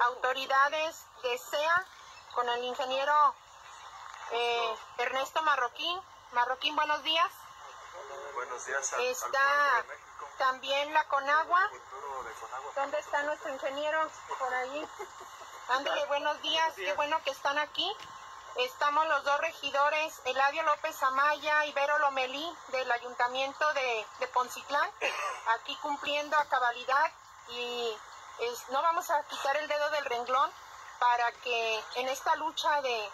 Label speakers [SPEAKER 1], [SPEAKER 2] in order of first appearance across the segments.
[SPEAKER 1] autoridades de SEA con el ingeniero eh, Ernesto Marroquín. Marroquín, buenos días.
[SPEAKER 2] Buenos días
[SPEAKER 1] Está
[SPEAKER 2] al pueblo de México,
[SPEAKER 1] también la Conagua.
[SPEAKER 2] futuro de Conagua.
[SPEAKER 1] ¿Dónde está nuestro ingeniero? Por ahí. Ándale, buenos días. Qué bueno que están aquí. Estamos los dos regidores, Eladio López Amaya y Vero Lomelí del Ayuntamiento de, de Poncitlán, aquí cumpliendo a cabalidad y no vamos a quitar el dedo del renglón para que en esta lucha de,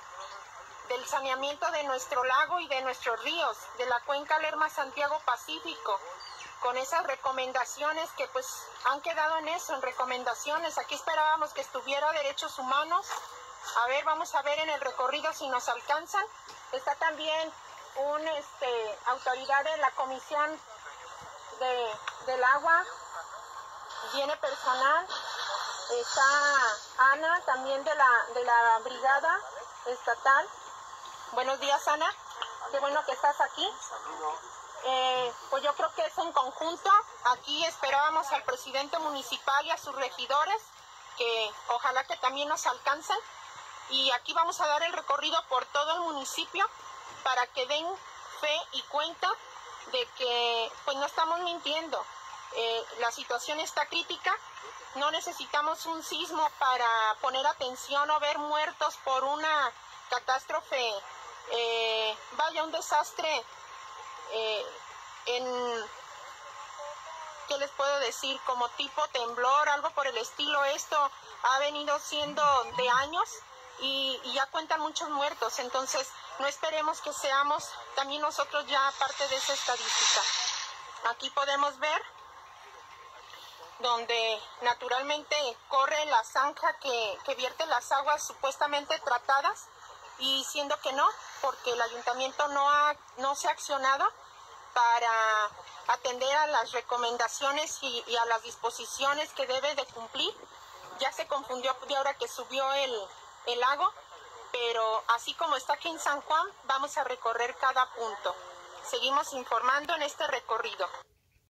[SPEAKER 1] del saneamiento de nuestro lago y de nuestros ríos, de la cuenca Lerma Santiago Pacífico, con esas recomendaciones que pues han quedado en eso, en recomendaciones. Aquí esperábamos que estuviera derechos humanos. A ver, vamos a ver en el recorrido si nos alcanzan. Está también un este autoridad de la comisión de, del agua, viene personal. Está Ana también de la de la brigada estatal. Buenos días, Ana. Qué bueno que estás aquí. Eh, pues yo creo que es en conjunto. Aquí esperábamos al presidente municipal y a sus regidores, que ojalá que también nos alcancen. Y aquí vamos a dar el recorrido por todo el municipio para que den fe y cuenta de que pues no estamos mintiendo. Eh, la situación está crítica. No necesitamos un sismo para poner atención o ver muertos por una catástrofe, eh, vaya, un desastre eh, en, ¿qué les puedo decir? Como tipo temblor, algo por el estilo. Esto ha venido siendo de años y, y ya cuentan muchos muertos. Entonces, no esperemos que seamos también nosotros ya parte de esa estadística. Aquí podemos ver donde naturalmente corre la zanja que, que vierte las aguas supuestamente tratadas y siendo que no, porque el ayuntamiento no, ha, no se ha accionado para atender a las recomendaciones y, a las disposiciones que debe de cumplir. Ya se confundió de ahora que subió el, el lago, pero así como está aquí en San Juan, vamos a recorrer cada punto. Seguimos informando en este recorrido.